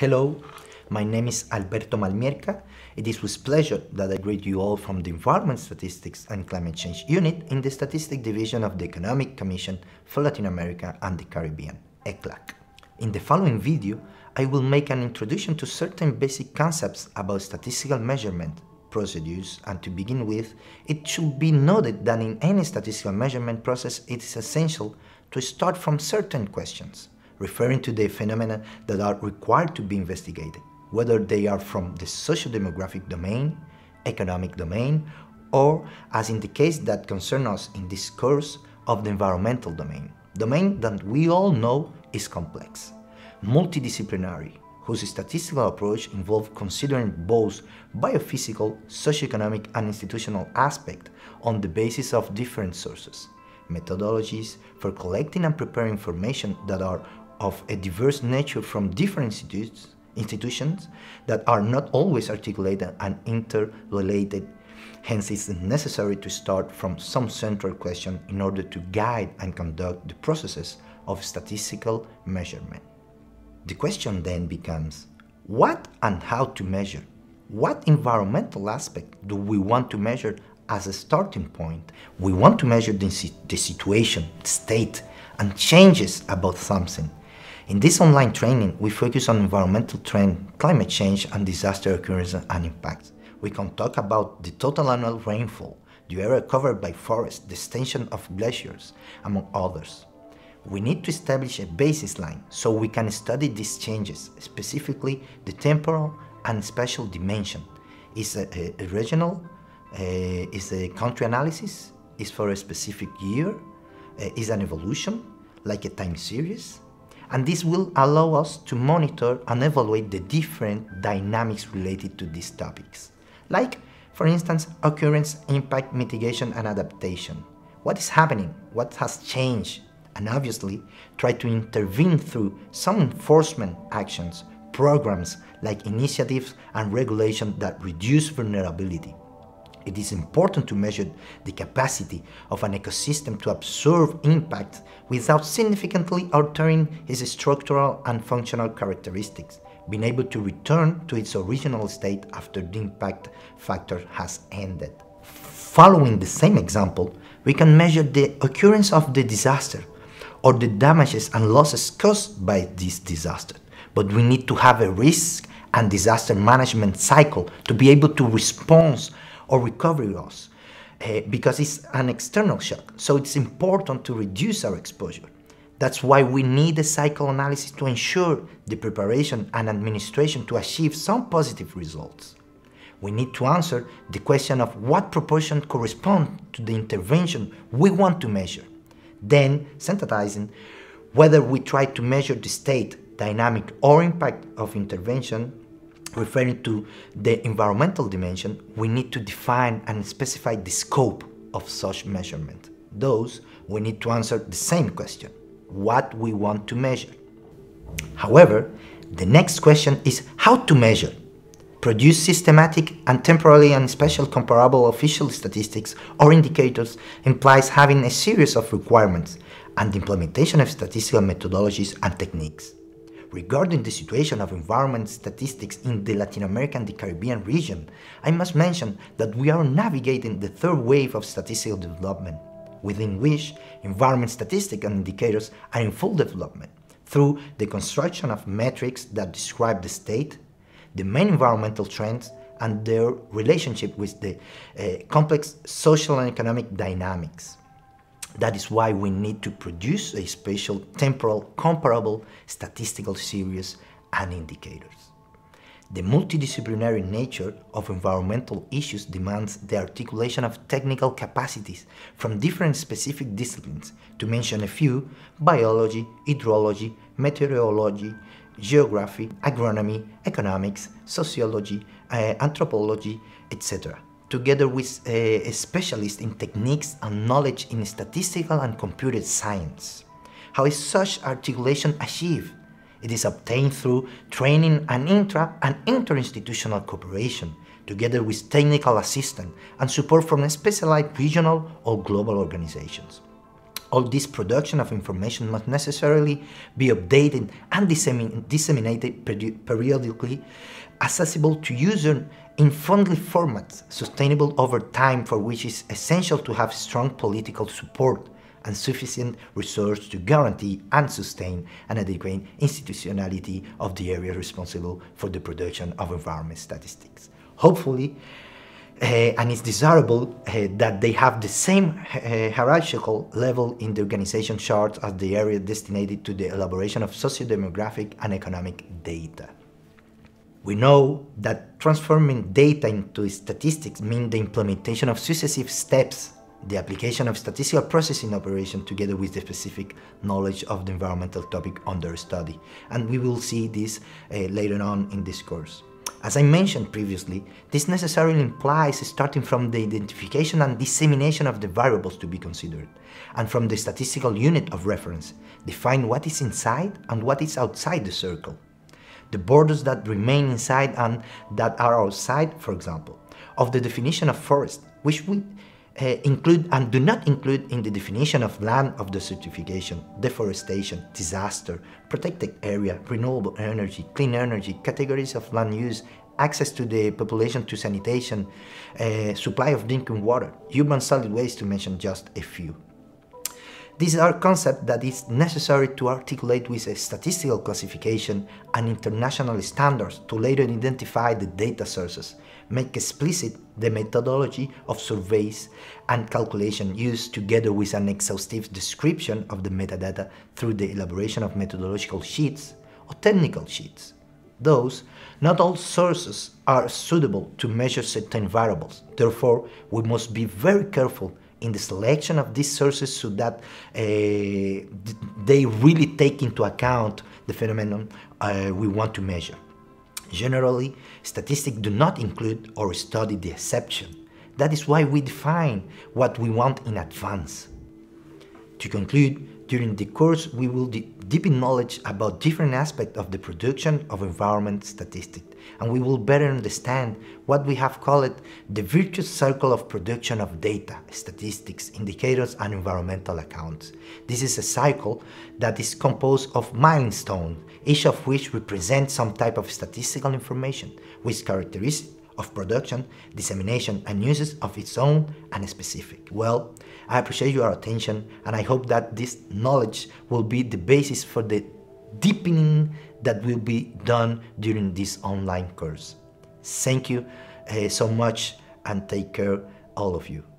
Hello, my name is Alberto Malmierca. It is with pleasure that I greet you all from the Environment Statistics and Climate Change Unit in the Statistic Division of the Economic Commission for Latin America and the Caribbean, ECLAC. In the following video, I will make an introduction to certain basic concepts about statistical measurement procedures and to begin with, it should be noted that in any statistical measurement process it is essential to start from certain questions referring to the phenomena that are required to be investigated, whether they are from the socio-demographic domain, economic domain, or, as in the case that concern us in this course, of the environmental domain, domain that we all know is complex, multidisciplinary, whose statistical approach involves considering both biophysical, socioeconomic, and institutional aspects on the basis of different sources, methodologies for collecting and preparing information that are of a diverse nature from different institutes, institutions that are not always articulated and interrelated. Hence, it's necessary to start from some central question in order to guide and conduct the processes of statistical measurement. The question then becomes, what and how to measure? What environmental aspect do we want to measure as a starting point? We want to measure the, the situation, state, and changes about something. In this online training, we focus on environmental trend, climate change, and disaster occurrence and impacts. We can talk about the total annual rainfall, the area covered by forests, the extension of glaciers, among others. We need to establish a basis line so we can study these changes, specifically the temporal and spatial dimension. Is a, a, a regional, uh, is a country analysis, is for a specific year, uh, is an evolution, like a time series, and this will allow us to monitor and evaluate the different dynamics related to these topics. Like, for instance, occurrence, impact, mitigation, and adaptation. What is happening? What has changed? And obviously, try to intervene through some enforcement actions, programs like initiatives and regulation that reduce vulnerability. It is important to measure the capacity of an ecosystem to absorb impact without significantly altering its structural and functional characteristics, being able to return to its original state after the impact factor has ended. Following the same example, we can measure the occurrence of the disaster or the damages and losses caused by this disaster. But we need to have a risk and disaster management cycle to be able to respond or recovery loss uh, because it's an external shock. So it's important to reduce our exposure. That's why we need a cycle analysis to ensure the preparation and administration to achieve some positive results. We need to answer the question of what proportion correspond to the intervention we want to measure. Then, synthesizing whether we try to measure the state, dynamic, or impact of intervention referring to the environmental dimension, we need to define and specify the scope of such measurement. Those, we need to answer the same question, what we want to measure. However, the next question is how to measure. Produce systematic and temporally and special comparable official statistics or indicators implies having a series of requirements and implementation of statistical methodologies and techniques regarding the situation of environment statistics in the Latin American and Caribbean region, I must mention that we are navigating the third wave of statistical development, within which environment statistics and indicators are in full development through the construction of metrics that describe the state, the main environmental trends, and their relationship with the uh, complex social and economic dynamics. That is why we need to produce a spatial, temporal, comparable statistical series and indicators. The multidisciplinary nature of environmental issues demands the articulation of technical capacities from different specific disciplines, to mention a few, biology, hydrology, meteorology, geography, agronomy, economics, sociology, uh, anthropology, etc together with a, specialist in techniques and knowledge in statistical and computer science. How is such articulation achieved? It is obtained through training and intra and interinstitutional cooperation, together with technical assistance and support from specialized regional or global organizations. All this production of information must necessarily be updated and dissemin disseminated periodically, accessible to users in friendly formats, sustainable over time for which is essential to have strong political support and sufficient resources to guarantee and sustain an adequate institutionality of the area responsible for the production of environment statistics. Hopefully, uh, and it's desirable uh, that they have the same uh, hierarchical level in the organization chart as the area destined to the elaboration of socio-demographic and economic data. We know that transforming data into statistics means the implementation of successive steps the application of statistical processing operation together with the specific knowledge of the environmental topic under study. And we will see this uh, later on in this course. As I mentioned previously, this necessarily implies starting from the identification and dissemination of the variables to be considered, and from the statistical unit of reference, define what is inside and what is outside the circle. The borders that remain inside and that are outside, for example, of the definition of forest, which we uh, include and do not include in the definition of land of desertification, deforestation, disaster, protected area, renewable energy, clean energy, categories of land use, access to the population to sanitation, uh, supply of drinking water, human solid waste to mention just a few. These are concepts that is necessary to articulate with a statistical classification and international standards to later identify the data sources, make explicit the methodology of surveys and calculation used together with an exhaustive description of the metadata through the elaboration of methodological sheets or technical sheets. Those, not all sources are suitable to measure certain variables. Therefore, we must be very careful in the selection of these sources so that uh, they really take into account the phenomenon uh, we want to measure. Generally, statistics do not include or study the exception. That is why we define what we want in advance. To conclude, during the course we will deepen knowledge about different aspects of the production of environment statistics and we will better understand what we have called the virtuous circle of production of data, statistics, indicators and environmental accounts. This is a cycle that is composed of milestones, each of which represents some type of statistical information with characteristics of production, dissemination and uses of its own and specific. Well, I appreciate your attention and I hope that this knowledge will be the basis for the deepening that will be done during this online course. Thank you uh, so much and take care all of you.